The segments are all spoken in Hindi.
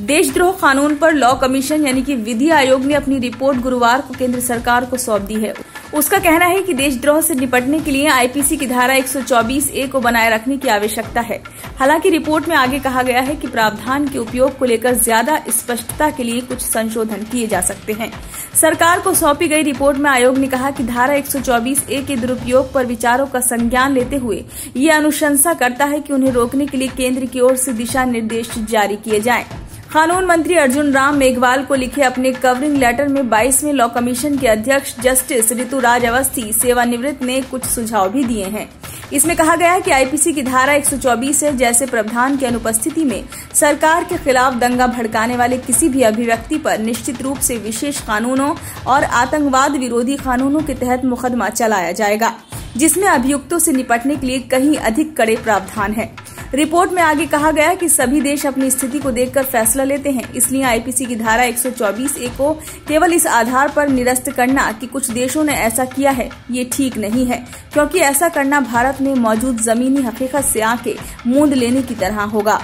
देशद्रोह कानून पर लॉ कमीशन यानी कि विधि आयोग ने अपनी रिपोर्ट गुरुवार को केंद्र सरकार को सौंप दी है। उसका कहना है कि देशद्रोह से निपटने के लिए आईपीसी की धारा 124 ए को बनाए रखने की आवश्यकता है। हालाँकि रिपोर्ट में आगे कहा गया है कि प्रावधान के उपयोग को लेकर ज़्यादा स्पष्टता के लिए कुछ संशोधन किए जा सकते हैं। सरकार को सौंपी गई रिपोर्ट में आयोग ने कहा कि धारा 124 ए के दुरुपयोग पर विचारों का संज्ञान लेते हुए ये अनुशंसा करता है कि उन्हें रोकने के लिए केंद्र की ओर से दिशा निर्देश जारी किए जाएँ। कानून मंत्री अर्जुन राम मेघवाल को लिखे अपने कवरिंग लेटर में 22वें लॉ कमीशन के अध्यक्ष जस्टिस ऋतुराज अवस्थी सेवानिवृत्त ने कुछ सुझाव भी दिए हैं। इसमें कहा गया है कि आईपीसी की धारा 124 है, जैसे प्रावधान की अनुपस्थिति में सरकार के खिलाफ दंगा भड़काने वाले किसी भी अभिव्यक्ति पर निश्चित रूप से विशेष कानूनों और आतंकवाद विरोधी कानूनों के तहत मुकदमा चलाया जाएगा। जिसमें अभियुक्तों से निपटने के लिए कहीं अधिक कड़े प्रावधान है। रिपोर्ट में आगे कहा गया कि सभी देश अपनी स्थिति को देखकर फैसला लेते हैं। इसलिए आईपीसी की धारा 124 ए को केवल इस आधार पर निरस्त करना कि कुछ देशों ने ऐसा किया है, ये ठीक नहीं है, क्योंकि ऐसा करना भारत में मौजूद जमीनी हकीकत से आके मूंद लेने की तरह होगा।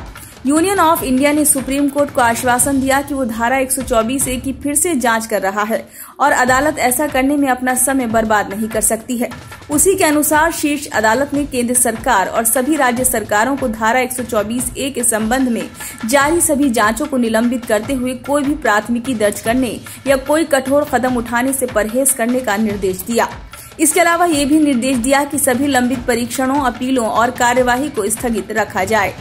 यूनियन ऑफ़ इंडिया ने सुप्रीम कोर्ट को आश्वासन दिया कि वो धारा 124 ए की फिर से जाँच कर रहा है और अदालत ऐसा करने में अपना समय बर्बाद नहीं कर सकती है। उसी के अनुसार शीर्ष अदालत ने केंद्र सरकार और सभी राज्य सरकारों को धारा 124 ए के संबंध में जारी सभी जांचों को निलंबित करते हुए कोई भी प्राथमिकी दर्ज करने या कोई कठोर कदम उठाने से परहेज करने का निर्देश दिया। इसके अलावा ये भी निर्देश दिया कि सभी लंबित परीक्षणों, अपीलों और कार्यवाही को स्थगित रखा जाए।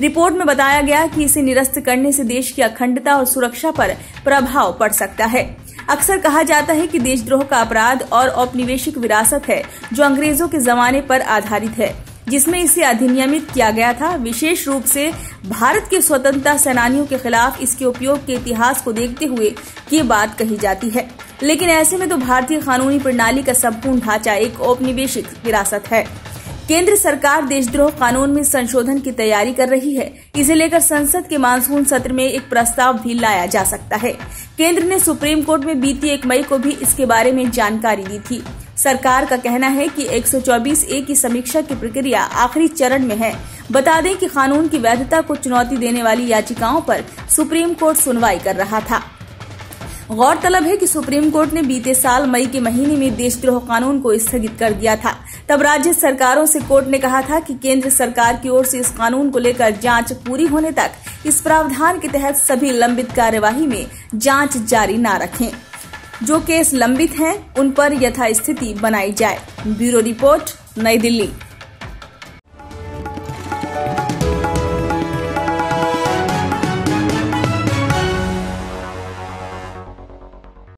रिपोर्ट में बताया गया कि इसे निरस्त करने से देश की अखंडता और सुरक्षा पर प्रभाव पड़ सकता है। अक्सर कहा जाता है कि देशद्रोह का अपराध और औपनिवेशिक विरासत है, जो अंग्रेज़ों के जमाने पर आधारित है, जिसमें इसे अधिनियमित किया गया था। विशेष रूप से भारत के स्वतंत्रता सेनानियों के खिलाफ इसके उपयोग के इतिहास को देखते हुए ये बात कही जाती है। लेकिन ऐसे में तो भारतीय कानूनी प्रणाली का संपूर्ण ढांचा एक औपनिवेशिक विरासत है। केंद्र सरकार देशद्रोह कानून में संशोधन की तैयारी कर रही है। इसे लेकर संसद के मानसून सत्र में एक प्रस्ताव भी लाया जा सकता है। केंद्र ने सुप्रीम कोर्ट में बीती एक मई को भी इसके बारे में जानकारी दी थी। सरकार का कहना है कि 124 ए की समीक्षा की प्रक्रिया आखिरी चरण में है। बता दें कि कानून की वैधता को चुनौती देने वाली याचिकाओं पर सुप्रीम कोर्ट सुनवाई कर रहा था। गौरतलब है कि सुप्रीम कोर्ट ने बीते साल मई के महीने में देशद्रोह कानून को स्थगित कर दिया था। तब राज्य सरकारों से कोर्ट ने कहा था कि केंद्र सरकार की ओर से इस कानून को लेकर जाँच पूरी होने तक इस प्रावधान के तहत सभी लंबित कार्यवाही में जाँच जारी न रखें। जो केस लंबित हैं, उन पर यथास्थिति बनाई जाए। ब्यूरो रिपोर्ट, नई दिल्ली।